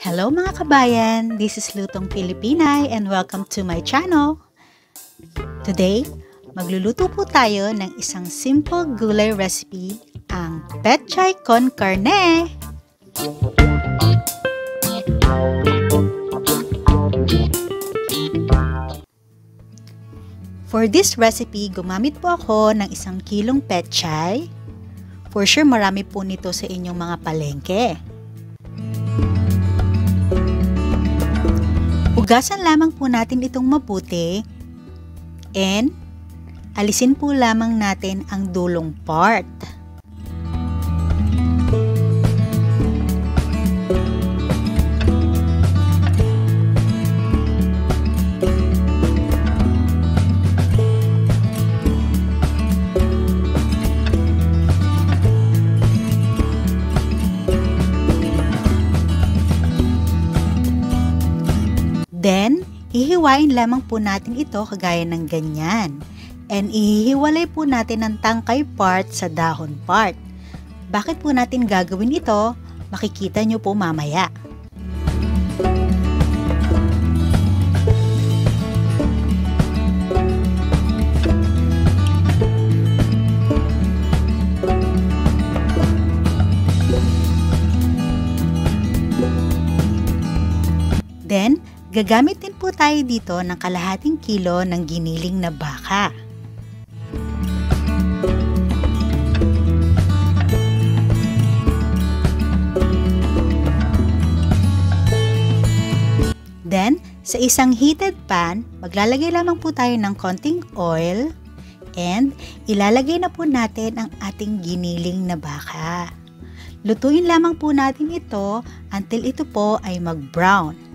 Hello mga kabayan! This is Lutong Pilipinay and welcome to my channel. Today, magluluto po tayo ng isang simple gulay recipe, ang petchay con carne. For this recipe, gumamit po ako ng isang kilong petchay. For sure, marami po nito sa inyong mga palengke. Hugasan lamang po natin itong mabuti and alisin po lamang natin ang dulong part. Hihiwain lamang po natin ito kagaya ng ganyan. And ihihiwalay po natin ang tangkay part sa dahon part. Bakit po natin gagawin ito? Makikita nyo po mamaya. Then, Gagamit din po tayo dito ng kalahating kilo ng giniling na baka. Then, sa isang heated pan, maglalagay lamang po tayo ng konting oil and ilalagay na po natin ang ating giniling na baka. Lutuin lamang po natin ito until ito po ay mag-brown.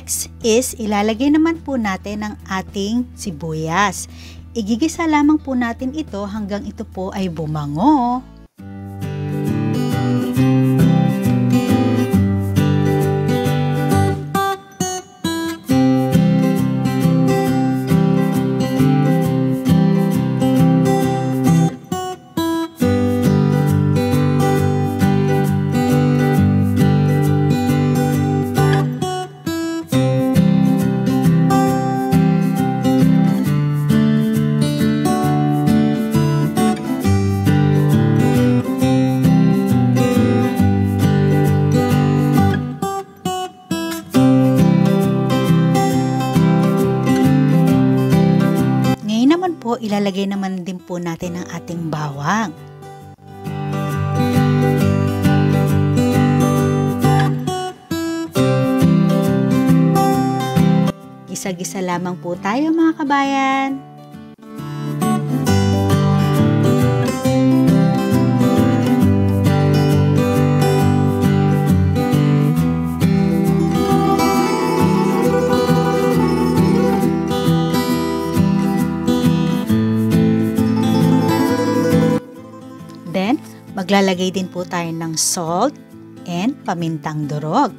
Next is ilalagay naman po natin ang ating sibuyas. Igigisa lamang po natin ito hanggang ito po ay bumango. Ilalagay naman din po natin ang ating bawang. Gisa-gisa lamang po tayo mga kabayan. Maglalagay din po tayo ng salt and pamintang durog.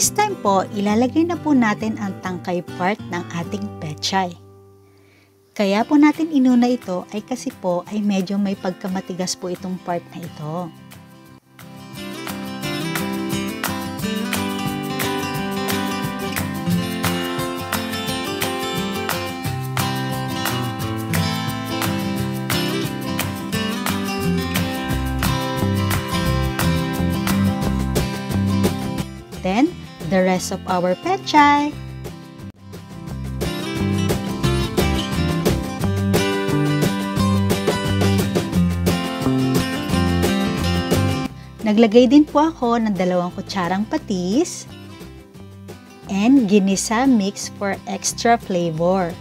This time po, ilalagay na po natin ang tangkay part ng ating pechay. Kaya po natin inuna ito ay kasi po ay medyo may pagkamatigas po itong part na ito. Then, the rest of our pechay. Naglagay din po ako ng dalawang kutsarang patis and ginisa mix for extra flavor.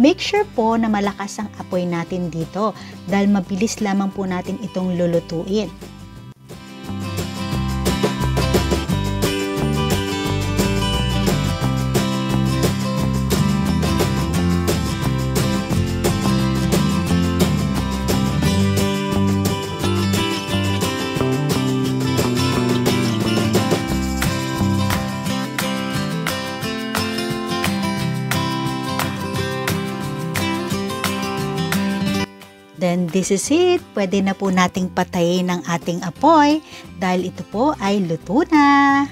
Make sure po na malakas ang apoy natin dito dahil mabilis lamang po natin itong lulutuin. This is it. Pwede na po nating patayin ang ating apoy dahil ito po ay luto na.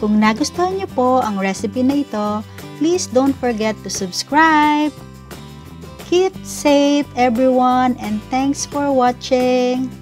Kung nagustuhan niyo po ang recipe na ito, please don't forget to subscribe. Keep safe everyone and thanks for watching.